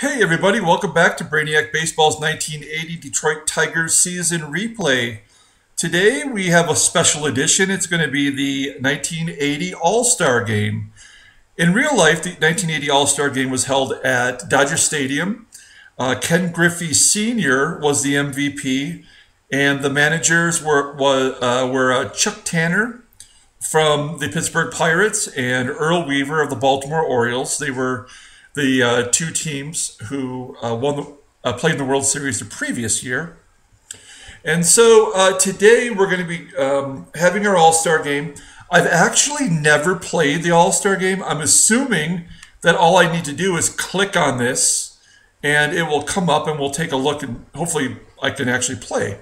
Hey, everybody, welcome back to Brainiac Baseball's 1980 Detroit Tigers season replay. Today we have a special edition. It's going to be the 1980 All Star Game. In real life, the 1980 All Star Game was held at Dodger Stadium. Uh, Ken Griffey Sr. was the MVP, and the managers were, uh, were uh, Chuck Tanner from the Pittsburgh Pirates and Earl Weaver of the Baltimore Orioles. They were the uh, two teams who uh, won the, uh, played in the World Series the previous year. And so uh, today we're going to be um, having our All Star game. I've actually never played the All Star game. I'm assuming that all I need to do is click on this and it will come up and we'll take a look and hopefully I can actually play.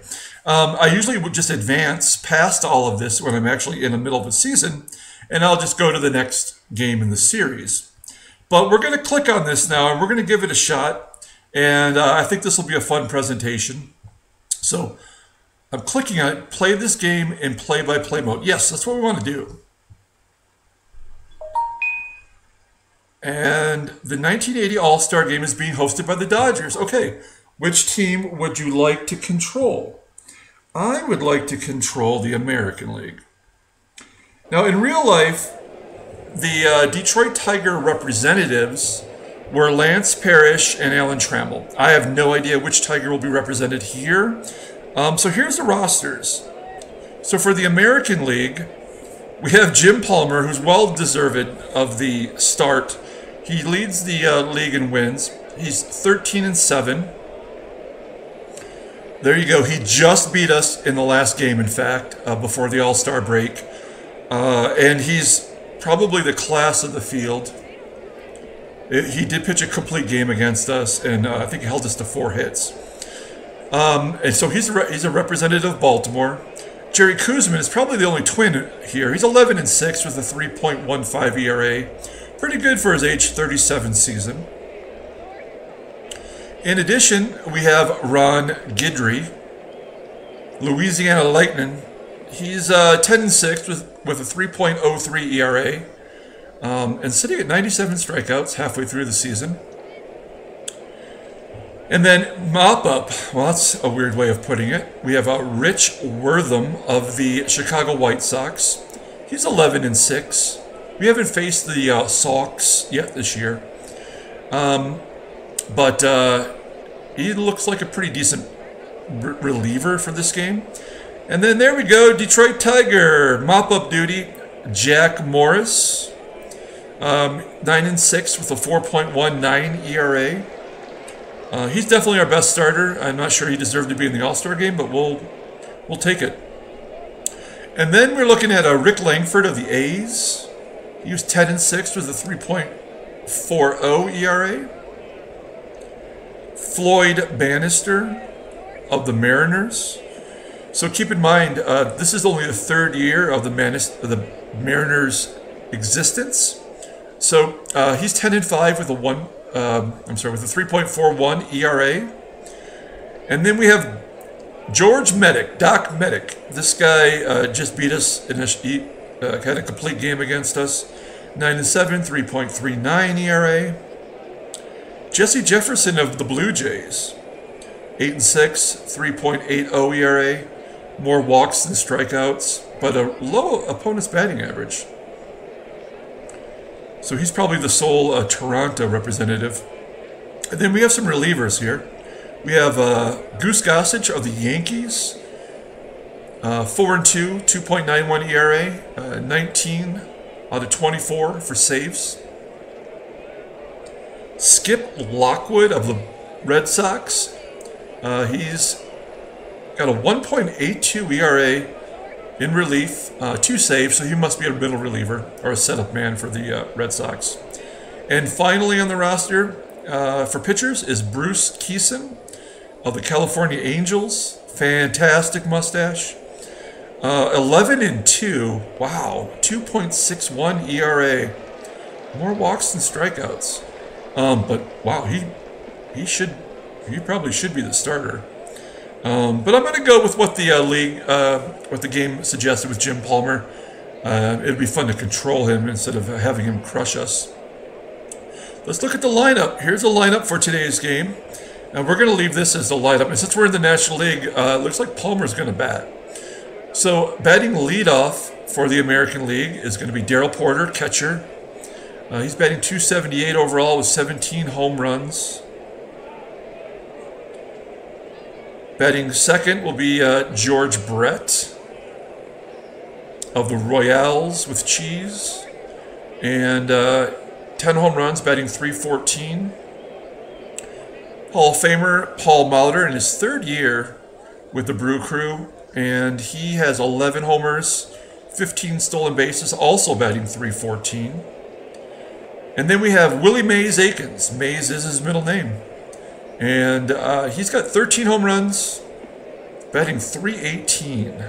Um, I usually would just advance past all of this when I'm actually in the middle of a season and I'll just go to the next game in the series. But we're going to click on this now and we're going to give it a shot. And uh, I think this will be a fun presentation. So I'm clicking on it, play this game in play-by-play mode. Yes, that's what we want to do. And the 1980 All-Star Game is being hosted by the Dodgers. Okay, which team would you like to control? I would like to control the American League. Now, in real life, the uh, Detroit Tiger representatives were Lance Parrish and Alan Trammell. I have no idea which Tiger will be represented here. Um, so here's the rosters. So for the American League, we have Jim Palmer, who's well deserved of the start. He leads the uh, league in wins. He's 13 and 7. There you go. He just beat us in the last game, in fact, uh, before the All Star break. Uh, and he's probably the class of the field. It, he did pitch a complete game against us, and uh, I think he held us to four hits. Um, and so he's a, he's a representative of Baltimore. Jerry Koosman is probably the only twin here. He's 11 and 6 with a 3.15 ERA. Pretty good for his age 37 season. In addition, we have Ron Guidry, Louisiana Lightning. He's uh, 10 and 6 with with a 3.03 ERA um, and sitting at 97 strikeouts halfway through the season. And then mop up, well, that's a weird way of putting it. We have a Rich Wortham of the Chicago White Sox. He's 11 and 6. We haven't faced the uh, Sox yet this year. Um, but uh, he looks like a pretty decent reliever for this game. And then there we go, Detroit Tiger, mop up duty, Jack Morris, um, 9 and 6 with a 4.19 ERA. Uh, he's definitely our best starter. I'm not sure he deserved to be in the All Star game, but we'll we'll take it. And then we're looking at uh, Rick Langford of the A's. He was 10 and 6 with a 3.40 ERA. Floyd Bannister of the Mariners. So keep in mind, uh, this is only the third year of the, Manis- the Mariners' existence. So uh, he's 10 and 5 with a one. Um, I'm sorry, with a 3.41 ERA. And then we have George Medich, Doc Medich. This guy uh, just beat us in a uh, had a complete game against us. 9 and 7, 3.39 ERA. Jesse Jefferson of the Blue Jays, 8 and 6, 3.80 ERA more walks than strikeouts, but a low opponent's batting average. So he's probably the sole uh, Toronto representative. And then we have some relievers here. We have uh, Goose Gossage of the Yankees, uh, 4 and 2, 2.91 ERA, uh, 19 out of 24 for saves. Skip Lockwood of the Red Sox. Uh, he's Got a 1.82 ERA in relief, uh, two saves, so he must be a middle reliever or a setup man for the uh, Red Sox. And finally on the roster uh, for pitchers is Bruce Kison of the California Angels. Fantastic mustache. Uh, 11 and 2. Wow. 2.61 ERA. More walks than strikeouts. Um, but wow, he he should he probably should be the starter. Um, but I'm going to go with what the uh, league, uh, what the game suggested with Jim Palmer. Uh, it'd be fun to control him instead of having him crush us. Let's look at the lineup. Here's the lineup for today's game. And we're going to leave this as the lineup. And since we're in the National League, uh, looks like Palmer's going to bat. So batting leadoff for the American League is going to be Darrell Porter, catcher. Uh, he's batting 278 overall with 17 home runs. Batting second will be uh, George Brett of the Royals with cheese. And uh, 10 home runs, batting 314. Hall of Famer Paul Molitor in his third year with the Brew Crew, and he has 11 homers, 15 stolen bases, also batting 314. And then we have Willie Mays Aikens. Mays is his middle name. And uh, he's got 13 home runs, batting 318.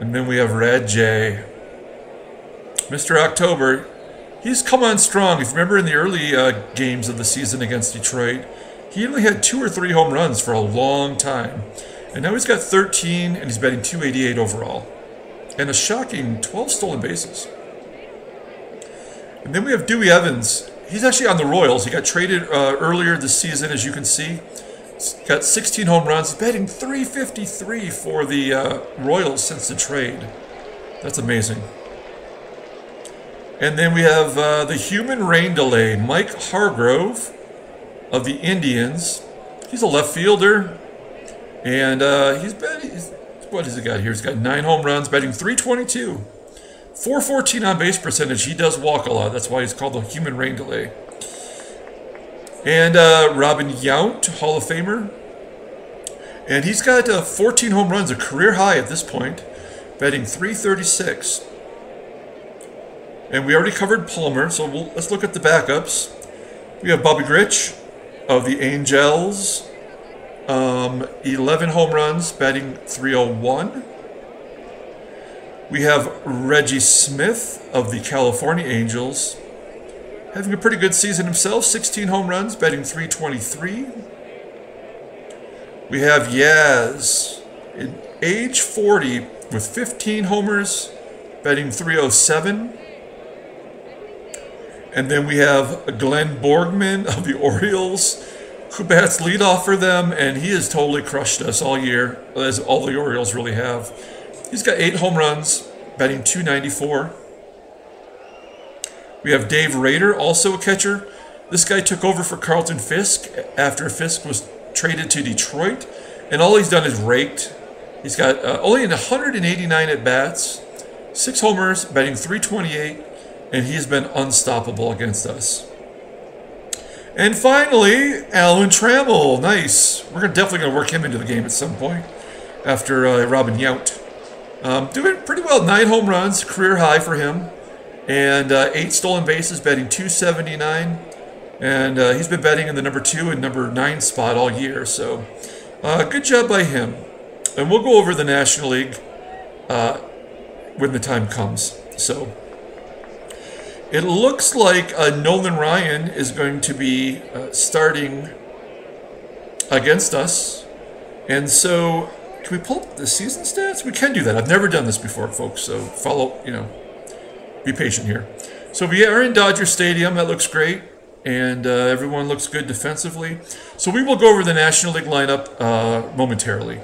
And then we have Reggie. Mr. October, he's come on strong. If you remember in the early uh, games of the season against Detroit, he only had two or three home runs for a long time. And now he's got 13 and he's batting 288 overall. And a shocking 12 stolen bases. And then we have Dewey Evans. He's actually on the Royals. He got traded uh, earlier this season, as you can see. He's got 16 home runs. He's batting 353 for the uh, Royals since the trade. That's amazing. And then we have uh, the human rain delay, Mike Hargrove of the Indians. He's a left fielder, and uh, he's batting. He's, what has he got here? He's got nine home runs, batting 322, 414 on base percentage. He does walk a lot. That's why he's called the human rain delay. And uh, Robin Yount, Hall of Famer, and he's got uh, 14 home runs, a career high at this point, batting 336. And we already covered Palmer, so we'll, let's look at the backups. We have Bobby Grich of the Angels, um, 11 home runs, batting 301. We have Reggie Smith of the California Angels, having a pretty good season himself, 16 home runs, batting 323. We have Yaz, age 40, with 15 homers, batting 307. And then we have Glenn Borgmann of the Orioles, who bats leadoff for them, and he has totally crushed us all year, as all the Orioles really have. He's got eight home runs, batting 294. We have Dave Rader, also a catcher. This guy took over for Carlton Fisk after Fisk was traded to Detroit, and all he's done is raked. He's got uh, only 189 at bats, six homers, batting 328 and he's been unstoppable against us. And finally, Alan Trammell. Nice. We're definitely going to work him into the game at some point after uh, Robin Yount. Um, doing pretty well. Nine home runs, career high for him. And uh, eight stolen bases, betting 279. And uh, he's been betting in the number two and number nine spot all year. So uh, good job by him. And we'll go over the National League uh, when the time comes. So. It looks like uh, Nolan Ryan is going to be uh, starting against us. And so, can we pull up the season stats? We can do that. I've never done this before, folks. So, follow, you know, be patient here. So, we are in Dodger Stadium. That looks great. And uh, everyone looks good defensively. So, we will go over the National League lineup uh, momentarily.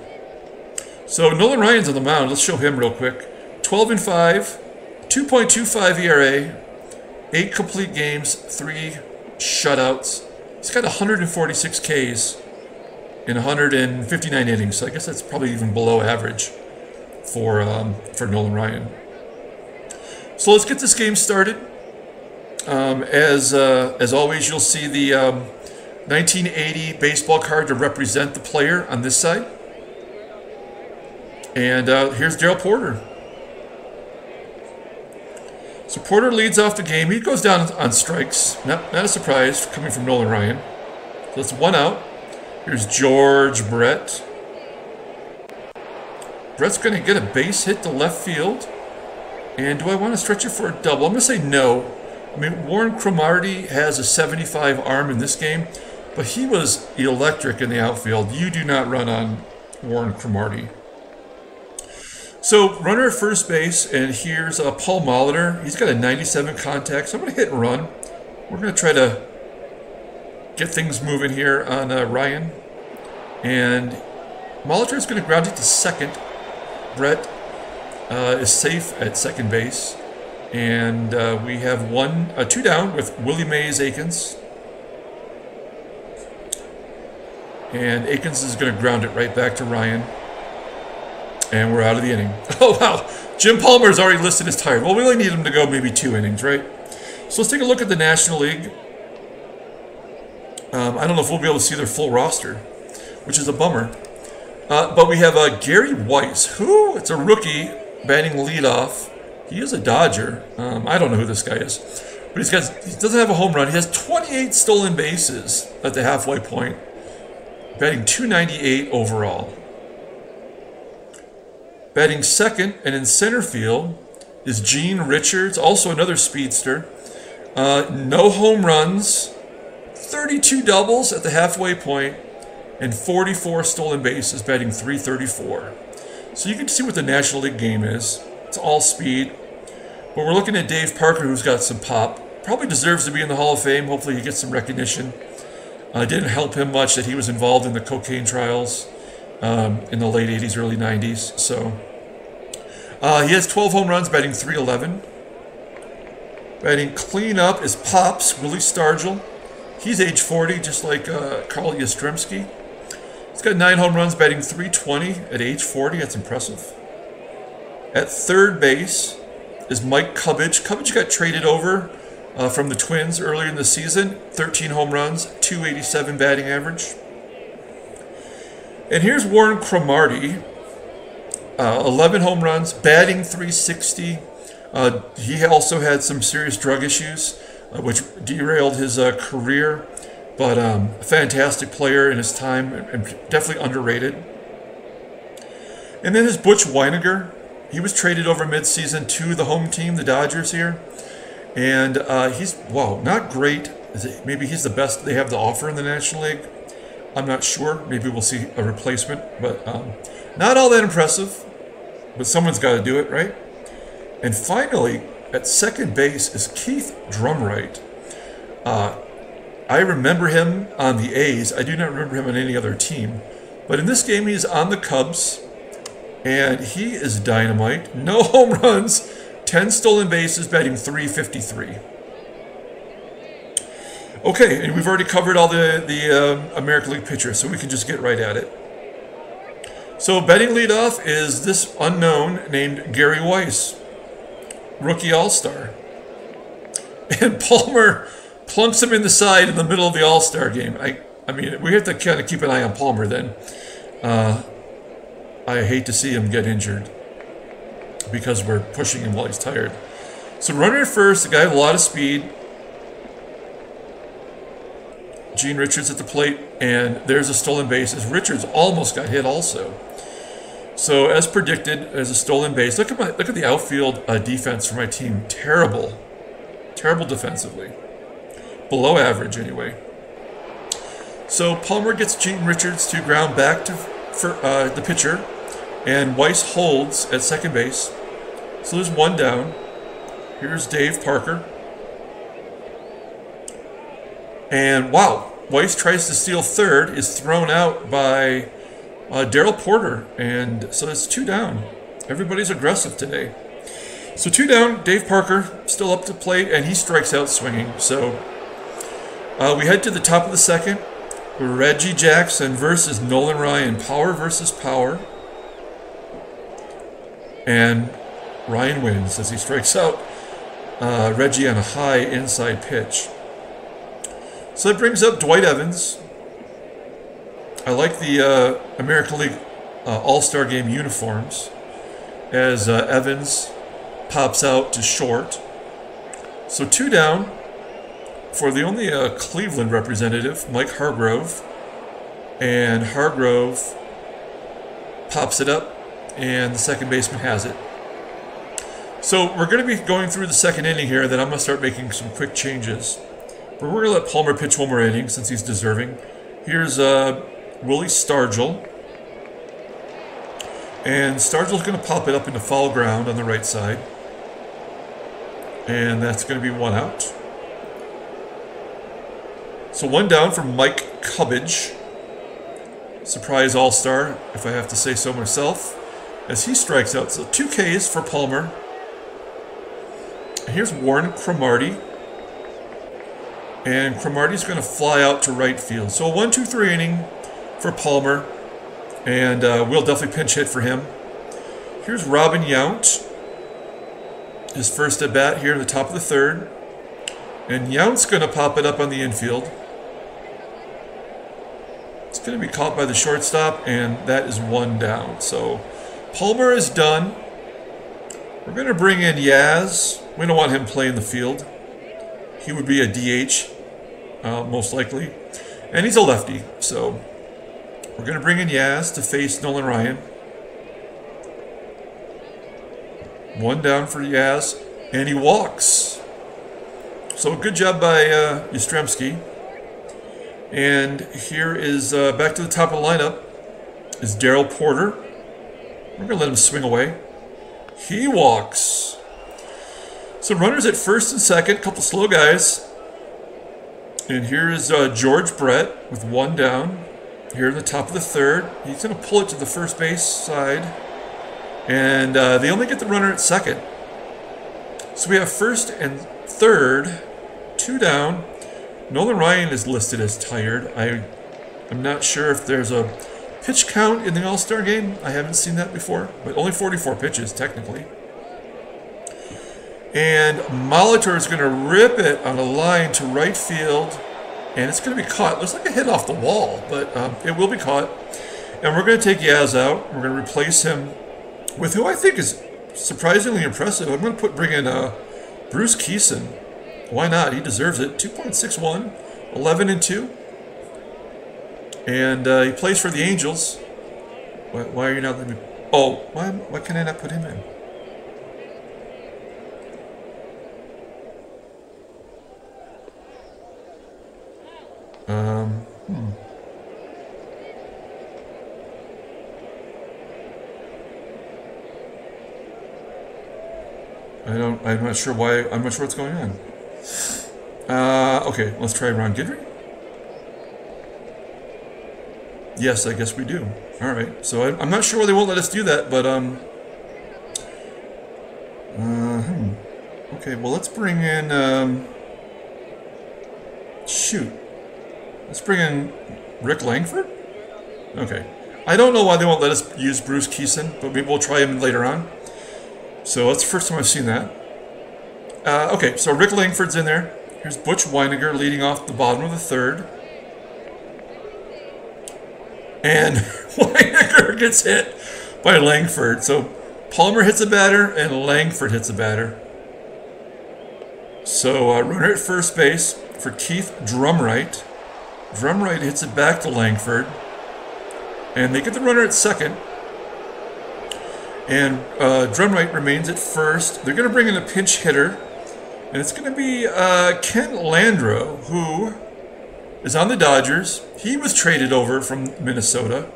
So, Nolan Ryan's on the mound. Let's show him real quick 12 and 5, 2.25 ERA eight complete games, three shutouts. He's got 146 Ks in 159 innings, so I guess that's probably even below average for um, for Nolan Ryan. So let's get this game started. Um, as uh, as always, you'll see the um, 1980 baseball card to represent the player on this side. And uh, here's Darrell Porter. So Porter leads off the game. He goes down on strikes. Not, not a surprise coming from Nolan Ryan. So that's one out. Here's George Brett. Brett's going to get a base hit to left field. And do I want to stretch it for a double? I'm going to say no. I mean, Warren Cromartie has a 75 arm in this game, but he was electric in the outfield. You do not run on Warren Cromartie. So runner at first base, and here's uh, Paul Molitor. He's got a 97 contact, so I'm going to hit and run. We're going to try to get things moving here on uh, Ryan. And Molitor is going to ground it to second. Brett uh, is safe at second base. And uh, we have one, uh, two down with Willie Mays Aikens. And Aikens is going to ground it right back to Ryan. And we're out of the inning. Oh, wow. Jim Palmer's already listed as tired. Well, we only need him to go maybe two innings, right? So let's take a look at the National League. Um, I don't know if we'll be able to see their full roster, which is a bummer. Uh, but we have uh, Gary Weiss, who it's a rookie batting leadoff. He is a Dodger. Um, I don't know who this guy is, but he's got he doesn't have a home run. He has 28 stolen bases at the halfway point, batting 298 overall. Batting second and in center field is Gene Richards, also another speedster. Uh, no home runs, 32 doubles at the halfway point, and 44 stolen bases, batting 334. So you can see what the National League game is. It's all speed. But we're looking at Dave Parker, who's got some pop. Probably deserves to be in the Hall of Fame. Hopefully, he gets some recognition. Uh, it didn't help him much that he was involved in the cocaine trials um, in the late 80s, early 90s. So uh, he has 12 home runs, batting 311. Batting cleanup is Pops, Willie Stargell. He's age 40, just like uh, Carl Yastrzemski. He's got nine home runs, batting 320 at age 40. That's impressive. At third base is Mike Cubbage. Cubbage got traded over uh, from the Twins earlier in the season. 13 home runs, 287 batting average. And here's Warren Cromartie. Uh, 11 home runs, batting 360. Uh, he also had some serious drug issues, uh, which derailed his uh, career but um, a fantastic player in his time and definitely underrated. And then there's Butch Wynegar. He was traded over midseason to the home team, the Dodgers here. And uh, he's, wow, not great. Maybe he's the best they have to offer in the National League. I'm not sure. Maybe we'll see a replacement, but um, not all that impressive. But someone's got to do it, right? And finally, at second base is Keith Drumright. Uh, I remember him on the A's. I do not remember him on any other team. But in this game, he's on the Cubs, and he is dynamite. No home runs, 10 stolen bases, batting 353. Okay, and we've already covered all the, the uh, American League pitchers, so we can just get right at it. So, betting leadoff is this unknown named Gary Weiss, rookie all star. And Palmer plunks him in the side in the middle of the All Star game. I, I mean, we have to kind of keep an eye on Palmer then. Uh, I hate to see him get injured because we're pushing him while he's tired. So runner first, the guy with a lot of speed. Gene Richards at the plate, and there's a stolen base as Richards almost got hit also. So as predicted, as a stolen base, look at my look at the outfield uh, defense for my team. Terrible, terrible defensively below average anyway. So Palmer gets Gene Richards to ground back to for uh, the pitcher, and Weiss holds at second base. So there's one down. Here's Dave Parker. And wow, Weiss tries to steal third, is thrown out by uh, Darrell Porter, and so it's two down. Everybody's aggressive today. So two down, Dave Parker still up to plate, and he strikes out swinging. So uh, we head to the top of the second. Reggie Jackson versus Nolan Ryan. Power versus power. And Ryan wins as he strikes out uh, Reggie on a high inside pitch. So that brings up Dwight Evans. I like the uh, American League uh, All Star Game uniforms as uh, Evans pops out to short. So two down for the only uh, Cleveland representative, Mike Hargrove. And Hargrove pops it up, and the second baseman has it. So we're going to be going through the second inning here, then I'm going to start making some quick changes. But we're going to let Palmer pitch one more inning since he's deserving. Here's uh, Willie Stargell. And Stargell's going to pop it up into foul ground on the right side. And that's going to be one out. So one down for Mike Cubbage. Surprise all star, if I have to say so myself, as he strikes out. So two Ks for Palmer. Here's Warren Cromartie. And Cromartie's going to fly out to right field. So a 1 2 3 inning for Palmer. And uh, we'll definitely pinch hit for him. Here's Robin Yount. His first at bat here in the top of the third. And Yount's going to pop it up on the infield. Going to be caught by the shortstop, and that is one down. So Palmer is done. We're going to bring in Yaz. We don't want him playing the field. He would be a DH, uh, most likely. And he's a lefty, so we're going to bring in Yaz to face Nolan Ryan. One down for Yaz, and he walks. So good job by uh, Yastrzemski. And here is uh, back to the top of the lineup is Darrell Porter. We're to let him swing away. He walks. So runners at first and second, a couple slow guys. And here is uh, George Brett with one down. Here in the top of the third. He's to pull it to the first base side. And uh, they only get the runner at second. So we have first and third, two down. Nolan Ryan is listed as tired. I, I'm not sure if there's a pitch count in the All Star game. I haven't seen that before, but only 44 pitches technically. And Molitor is going to rip it on a line to right field, and it's going to be caught. Looks like a hit off the wall, but um, it will be caught. And we're going to take Yaz out. We're going to replace him with who I think is surprisingly impressive. I'm going to put bring in uh, Bruce Kison. Why not? He deserves it. 2.61, 11 and 2. And uh, he plays for the Angels. Why, why are you not letting me? Oh, why, why can I not put him in? Um, hmm. I don't. I'm not sure why. I'm not sure what's going on. Uh, okay, let's try Ron Guidry. Yes, I guess we do. All right. So I, am not sure they won't let us do that, but um. Uh, hmm. Okay. Well, let's bring in um. Shoot. Let's bring in Rick Langford. Okay. I don't know why they won't let us use Bruce Kison, but maybe we'll try him later on. So that's the first time I've seen that. Uh, okay, so Rick Langford's in there. Here's Butch Wynegar leading off the bottom of the third. And Wynegar gets hit by Langford. So Palmer hits a batter and Langford hits a batter. So uh, runner at first base for Keith Drumright. Drumright hits it back to Langford. And they get the runner at second. And uh, Drumright remains at first. They're going to bring in a pinch hitter. And it's going to be uh, Ken Landreaux, who is on the Dodgers. He was traded over from Minnesota.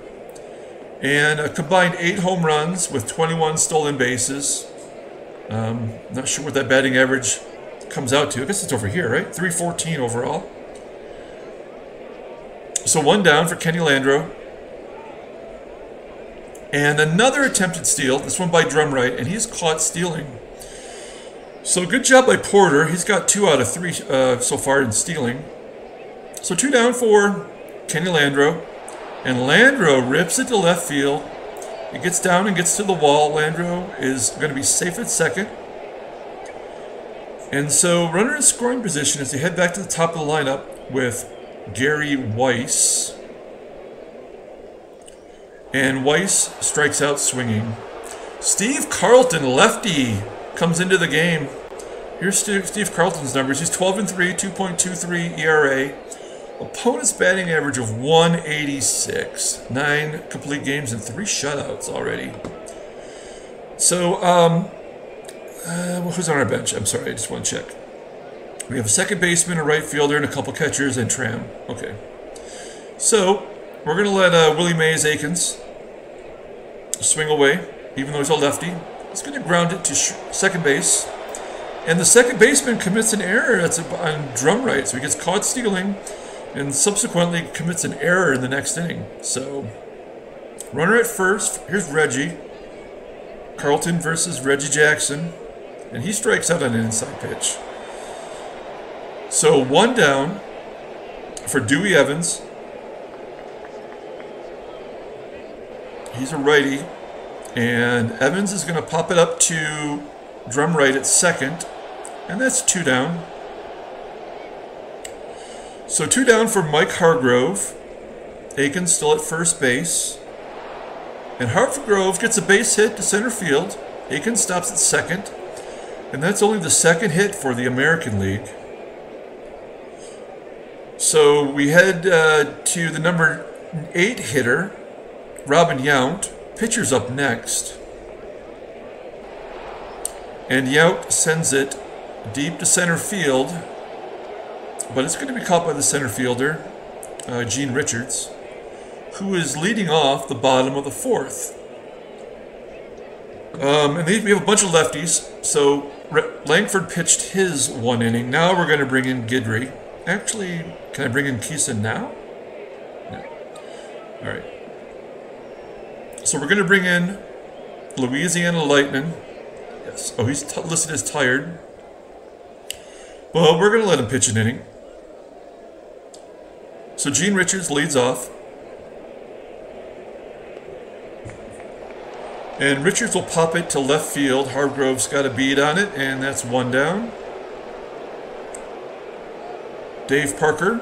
And a combined eight home runs with 21 stolen bases. Um, not sure what that batting average comes out to. I guess it's over here, right? 314 overall. So one down for Kenny Landreaux. And another attempted steal, this one by Drumright, and he's caught stealing. So good job by Porter. He's got two out of three uh, so far in stealing. So two down for Kenny Landreaux. And Landreaux rips it to left field. It gets down and gets to the wall. Landreaux is going to be safe at second. And so runner in scoring position as they head back to the top of the lineup with Gary Weiss. And Weiss strikes out swinging. Steve Carlton, lefty, comes into the game. Here's Steve, Steve Carlton's numbers. He's 12 and 3, 2.23 ERA. Opponent's batting average of 186. Nine complete games and three shutouts already. So, um, uh, who's on our bench? I'm sorry, I just want to check. We have a second baseman, a right fielder, and a couple catchers, and Tram. Okay. So, we're going to let uh, Willie Mays Aikens swing away, even though he's a lefty. He's going to ground it to second base. And the second baseman commits an error that's on Drumright, so he gets caught stealing. and subsequently commits an error in the next inning. So, runner at first. Here's Reggie. Carlton versus Reggie Jackson, and he strikes out on an inside pitch. So one down for Dewey Evans. He's a righty, and Evans is going to pop it up to Drumright at second, and that's two down. So two down for Mike Hargrove. Aiken still at first base. And Hargrove gets a base hit to center field. Aiken stops at second. And that's only the second hit for the American League. So we head uh, to the number eight hitter, Robin Yount. Pitcher's up next. And Yount sends it deep to center field. But it's going to be caught by the center fielder, uh, Gene Richards who is leading off the bottom of the fourth. Um, and we have a bunch of lefties. So Langford pitched his one inning. Now we're going to bring in Guidry. Actually, can I bring in Kison now? No. All right. So we're going to bring in Louisiana Lightning. Yes. Oh, he's listed as tired. Well, we're going to let him pitch an inning. So Gene Richards leads off. And Richards will pop it to left field. Hargrove's got a bead on it, and that's one down. Dave Parker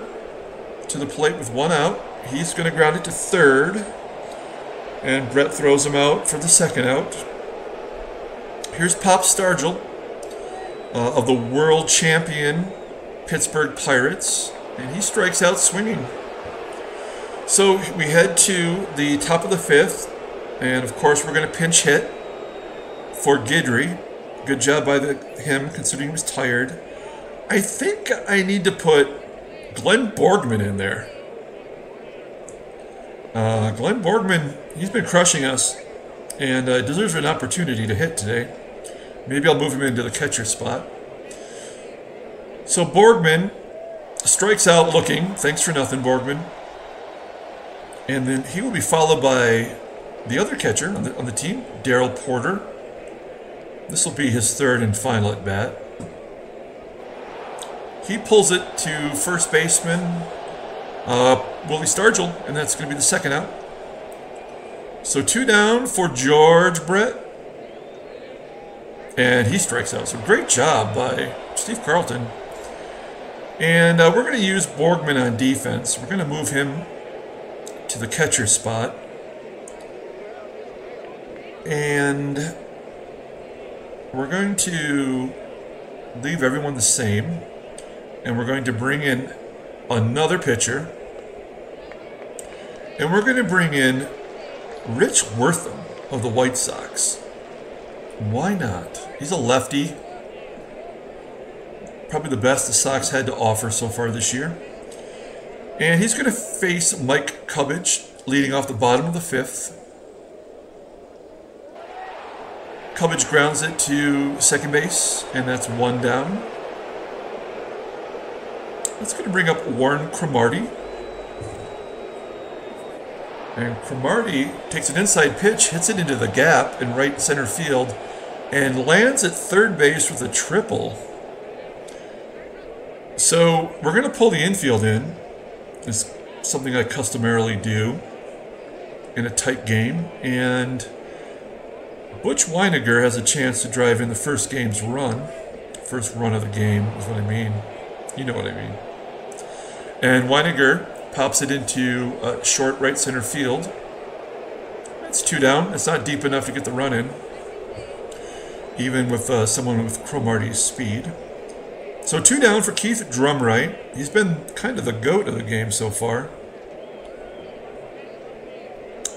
to the plate with one out. He's going to ground it to third. And Brett throws him out for the second out. Here's Pop Stargell uh, of the world champion Pittsburgh Pirates. And he strikes out swinging. So we head to the top of the fifth. And of course, we're going to pinch hit for Guidry. Good job by the, him, considering he was tired. I think I need to put Glenn Borgmann in there. Uh, Glenn Borgmann, he's been crushing us and uh, deserves an opportunity to hit today. Maybe I'll move him into the catcher spot. So Borgmann strikes out looking. Thanks for nothing, Borgmann. And then he will be followed by the other catcher on the, on the team, Darrell Porter. This will be his third and final at bat. He pulls it to first baseman uh, Willie Stargell, and that's going to be the second out. So two down for George Brett. And he strikes out. So great job by Steve Carlton. And uh, we're going to use Borgmann on defense. We're going to move him to the catcher spot. And we're going to leave everyone the same. And we're going to bring in another pitcher. And we're going to bring in Rich Wortham of the White Sox. Why not? He's a lefty. Probably the best the Sox had to offer so far this year. And he's going to face Mike Cubbage leading off the bottom of the fifth. Cubbage grounds it to second base, and that's one down. That's going to bring up Warren Cromartie. And Cromartie takes an inside pitch, hits it into the gap in right center field, and lands at third base with a triple. So we're going to pull the infield in. It's something I customarily do in a tight game. And Butch Wynegar has a chance to drive in the first game's run. First run of the game is what I mean. You know what I mean. And Wynegar pops it into uh, short right center field. It's two down. It's not deep enough to get the run in, even with uh, someone with Cromartie's speed. So two down for Keith Drumright. He's been kind of the goat of the game so far.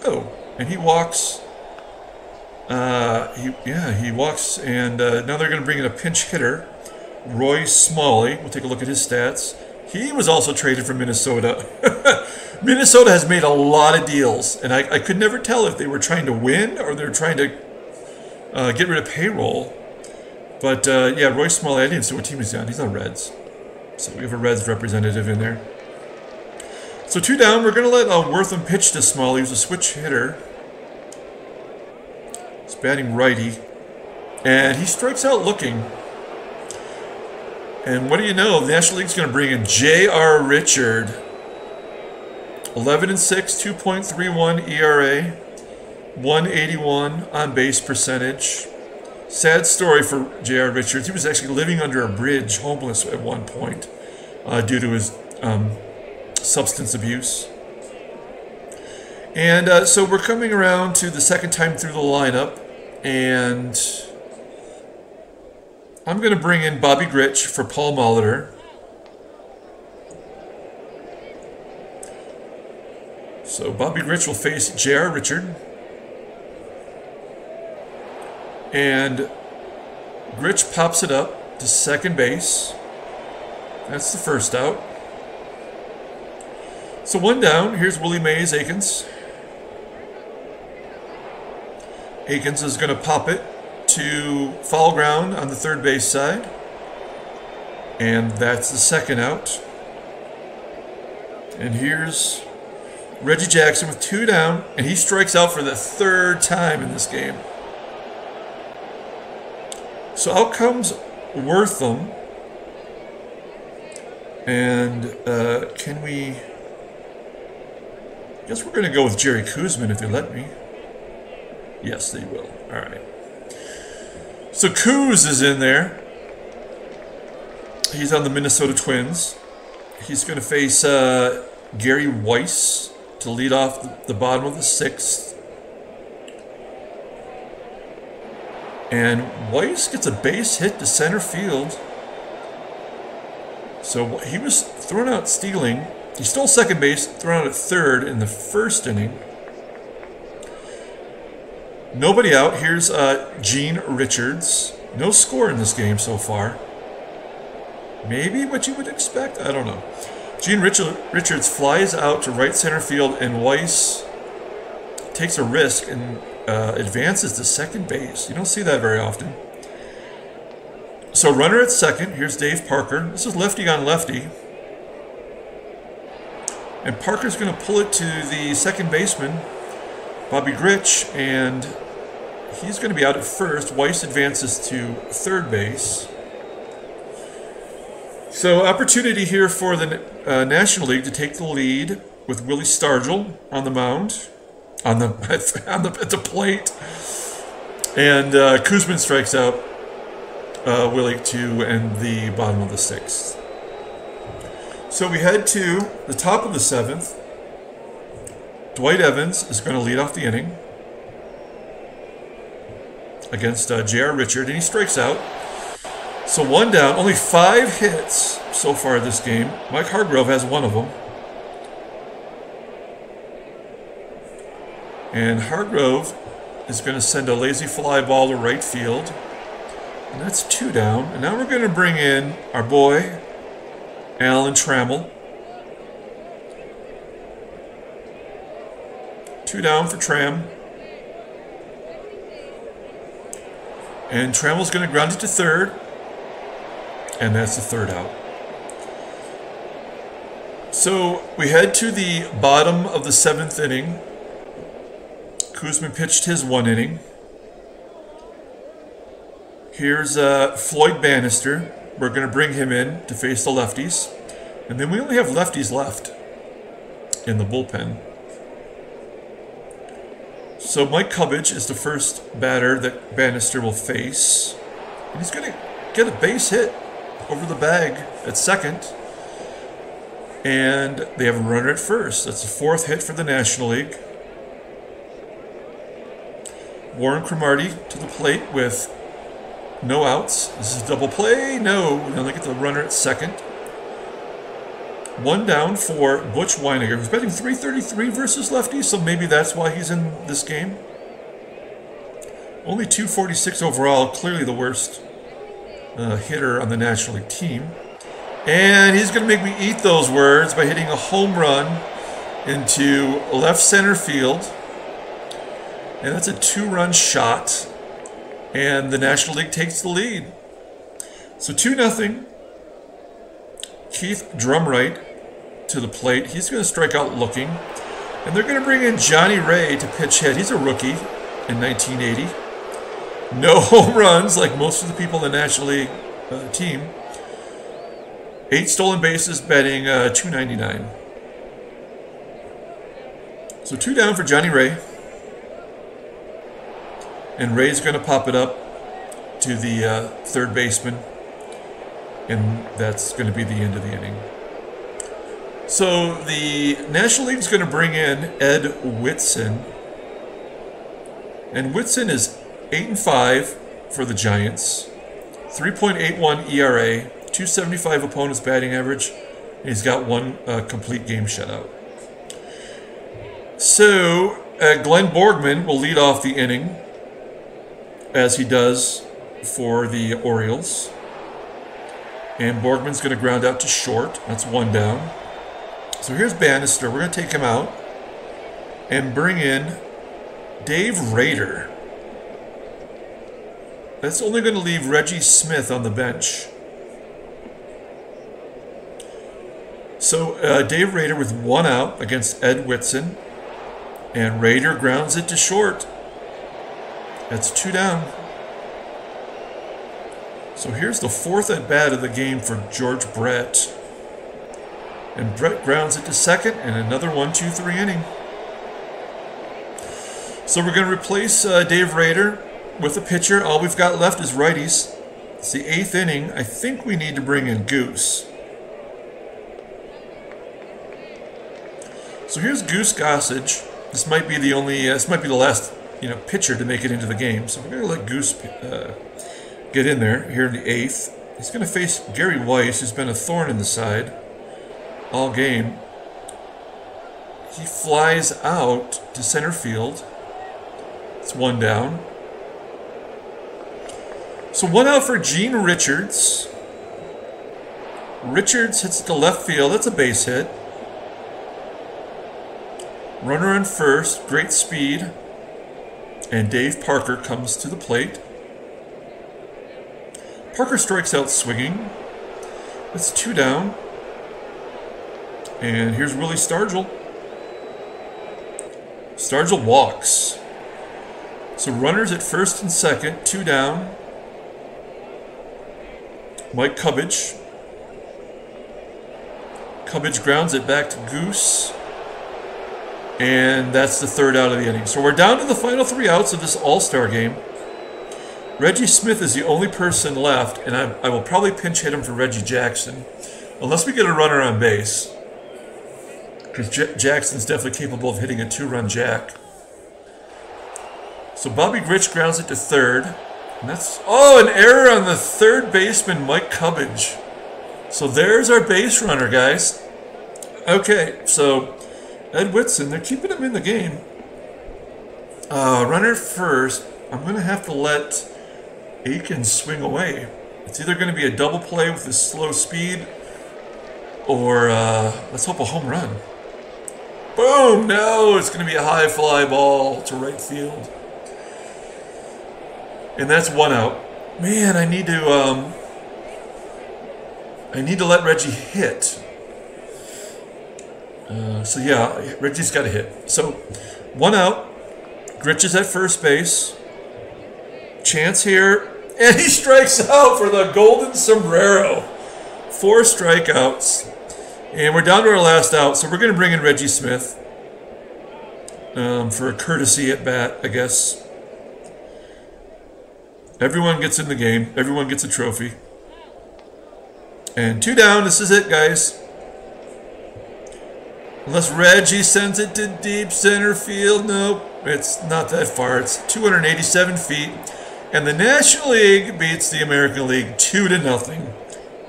Oh, and he walks uh, he, yeah, he walks, and uh, now they're going to bring in a pinch hitter, Roy Smalley. We'll take a look at his stats. He was also traded from Minnesota. Minnesota has made a lot of deals, and I, I, could never tell if they were trying to win or they're trying to uh, get rid of payroll. But uh, yeah, Roy Smalley, I didn't see what team he's on. He's on Reds. So we have a Reds representative in there. So two down. We're going to let uh, Wortham pitch to Smalley, who's a switch hitter. He's batting righty. And he strikes out looking. And what do you know? The National League's going to bring in J.R. Richard. 11 and 6, 2.31 ERA, 181 on base percentage. Sad story for J.R. Richards. He was actually living under a bridge, homeless at one point, uh, due to his um, substance abuse. And uh, so we're coming around to the second time through the lineup, and I'm going to bring in Bobby Grich for Paul Molitor. So Bobby Grich will face J.R. Richard. And Grich pops it up to second base. That's the first out. So one down. Here's Willie Mays Aikens. Aikens is going to pop it to foul ground on the third base side. And that's the second out. And here's Reggie Jackson with two down, and he strikes out for the third time in this game. So out comes Wortham. And uh, can we... I guess we're going to go with Jerry Koosman if they let me. Yes, they will. All right. So Koos is in there. He's on the Minnesota Twins. He's going to face uh, Gary Weiss to lead off the bottom of the sixth. And Weiss gets a base hit to center field. So he was thrown out stealing. He stole second base, thrown out at third in the first inning. Nobody out. Here's uh, Gene Richards. No score in this game so far. Maybe what you would expect. I don't know. Gene Richard, Richards flies out to right center field, and Weiss takes a risk and uh, advances to second base. You don't see that very often. So runner at second. Here's Dave Parker. This is lefty on lefty. And Parker's going to pull it to the second baseman, Bobby Grich, and he's going to be out at first. Weiss advances to third base. So opportunity here for the uh, National League to take the lead with Willie Stargell on the mound, on the on the at the plate, and uh, Koosman strikes out uh, Willie to end the bottom of the sixth. So we head to the top of the seventh. Dwight Evans is going to lead off the inning against uh, J.R. Richard, and he strikes out. So one down, only five hits so far this game. Mike Hargrove has one of them. And Hargrove is going to send a lazy fly ball to right field. And that's two down. And now we're going to bring in our boy, Alan Trammell. Two down for Tram. And Trammell's going to ground it to third. And that's the third out. So we head to the bottom of the seventh inning. Koosman pitched his one inning. Here's uh, Floyd Bannister. We're going to bring him in to face the lefties. And then we only have lefties left in the bullpen. So Mike Cubbage is the first batter that Bannister will face. And he's going to get a base hit over the bag at second. And they have a runner at first. That's the fourth hit for the National League. Warren Cromartie to the plate with no outs. This is a double play. No. Now they get the runner at second. One down for Butch Wynegar, who's betting 333 versus lefty, so maybe that's why he's in this game. Only 246 overall, clearly the worst uh, hitter on the National League team. And he's going to make me eat those words by hitting a home run into left center field. And that's a two run shot. And the National League takes the lead. So 2 0. Keith Drumright to the plate. He's going to strike out looking. And they're going to bring in Johnny Ray to pitch hit. He's a rookie in 1980. No home runs like most of the people in the National League uh, team. Eight stolen bases, batting uh, 299. So two down for Johnny Ray. And Ray's going to pop it up to the uh, third baseman. And that's going to be the end of the inning. So the National League is going to bring in Ed Whitson. And Whitson is 8 and 5 for the Giants. 3.81 ERA, 275 opponents batting average, and he's got one uh, complete game shutout. So uh, Glenn Borgmann will lead off the inning, as he does for the Orioles. And Borgmann's going to ground out to short. That's one down. So here's Bannister. We're going to take him out and bring in Dave Rader. That's only going to leave Reggie Smith on the bench. So uh, Dave Rader with one out against Ed Whitson. And Rader grounds it to short. That's two down. So here's the fourth at bat of the game for George Brett. And Brett grounds it to second, and another one, two, three inning. So we're going to replace uh, Dave Rader with a pitcher. All we've got left is righties. It's the eighth inning. I think we need to bring in Goose. So here's Goose Gossage. This might be the only. Uh, this might be the last, you know, pitcher to make it into the game. So we're going to let Goose uh, get in there here in the eighth. He's going to face Gary Weiss, who's been a thorn in the side all game. He flies out to center field. It's one down. So one out for Gene Richards. Richards hits it to left field. That's a base hit. Runner in first, great speed. And Dave Parker comes to the plate. Parker strikes out swinging. It's two down. And here's Willie Stargell. Stargell walks. So runners at first and second, two down. Mike Cubbage. Cubbage grounds it back to Goose. And that's the third out of the inning. So we're down to the final three outs of this All Star game. Reggie Smith is the only person left, and I, I will probably pinch hit him for Reggie Jackson, unless we get a runner on base. Because J- Jackson's definitely capable of hitting a two run jack. So Bobby Grich grounds it to third. And that's oh, an error on the third baseman, Mike Cubbage. So there's our base runner, guys. Okay, so Ed Whitson, they're keeping him in the game. Uh, runner first. I'm going to have to let Aikens swing away. It's either going to be a double play with his slow speed, or uh, let's hope a home run. Boom! No, it's going to be a high fly ball to right field. And that's one out. Man, I need to um, I need to let Reggie hit. Uh, so yeah, Reggie's got to hit. So one out. Grich is at first base. Chance here, and he strikes out for the golden sombrero. Four strikeouts, and we're down to our last out. So we're going to bring in Reggie Smith um, for a courtesy at bat, I guess. Everyone gets in the game. Everyone gets a trophy. And two down. This is it, guys. Unless Reggie sends it to deep center field. Nope. It's not that far. It's 287 feet. And the National League beats the American League 2 to nothing.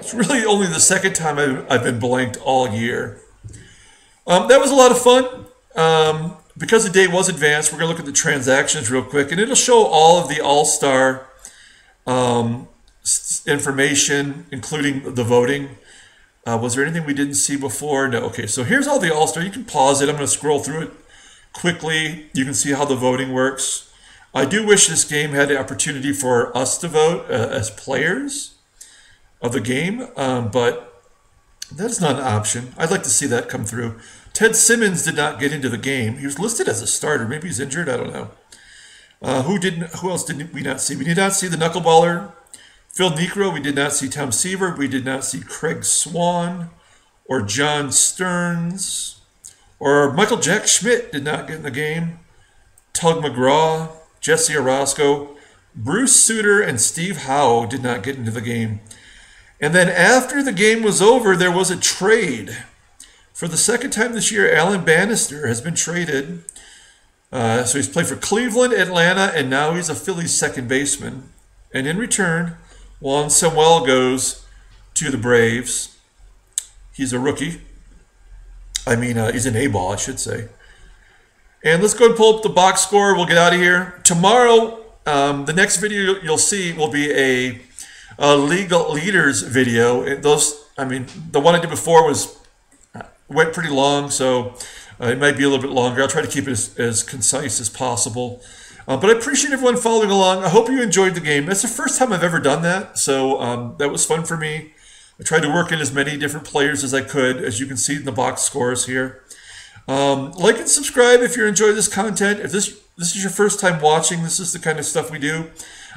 It's really only the second time I've, I've been blanked all year. Um, that was a lot of fun. Um, because the date was advanced, we're going to look at the transactions real quick. And it'll show all of the All-Star um, information, including the voting. Uh, was there anything we didn't see before? No. Okay, so here's all the All Star. You can pause it. I'm going to scroll through it quickly. You can see how the voting works. I do wish this game had the opportunity for us to vote uh, as players of the game, um, but That's not an option. I'd like to see that come through. Ted Simmons did not get into the game. He was listed as a starter. Maybe he's injured. I don't know. Uh, who didn't? Who else did we not see? We did not see the knuckleballer, Phil Niekro. We did not see Tom Seaver. We did not see Craig Swan, or John Stearns, or Michael Jack Schmidt did not get in the game. Tug McGraw, Jesse Orosco, Bruce Sutter, and Steve Howe did not get into the game. And then after the game was over, there was a trade. For the second time this year, Alan Bannister has been traded. Uh, so he's played for Cleveland, Atlanta, and now he's a Phillies second baseman. And in return, Juan Samuel goes to the Braves. He's a rookie. I mean, uh, he's an A ball, I should say. And let's go and pull up the box score. We'll get out of here. Tomorrow, um, the next video you'll see will be a, a legal leaders video. Those, I mean, the one I did before was went pretty long, so uh, it might be a little bit longer. I'll try to keep it as, as concise as possible. Uh, but I appreciate everyone following along. I hope you enjoyed the game. That's the first time I've ever done that, so um, that was fun for me. I tried to work in as many different players as I could, as you can see in the box scores here. Um, like and subscribe if you're enjoying this content. If this this is your first time watching, this is the kind of stuff we do.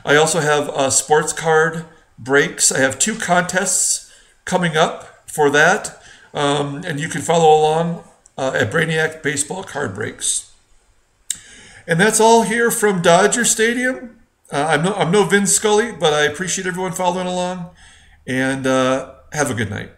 I also have a sports card breaks. I have two contests coming up for that. Um, and you can follow along uh, at Brainiac Baseball Card Breaks. And that's all here from Dodger Stadium. Uh, I'm, no, I'm no Vin Scully, but I appreciate everyone following along. And uh, have a good night.